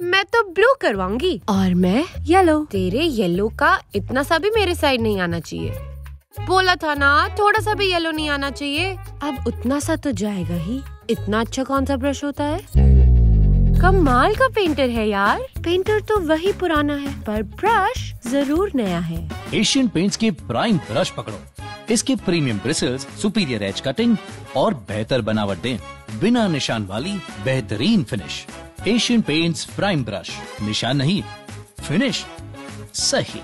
मैं तो ब्लू करवाऊँगी। और मैं? येलो तेरे येलो का इतना सा भी मेरे साइड नहीं आना चाहिए। बोला था ना थोड़ा सा भी येलो नहीं आना चाहिए। अब उतना सा तो जाएगा ही। इतना अच्छा कौन सा ब्रश होता है? कमाल का पेंटर है यार। पेंटर तो वही पुराना है पर ब्रश ज़रूर नया है। एशियन पेंट्स के प्राइम ब्रश पकड़ो। इसके premium bristles superior edge cutting और बेहतर बनावट दें। बिना निशान वाली बेहतरीन finish Asian Paints prime brush निशान नहीं फिनिश सही।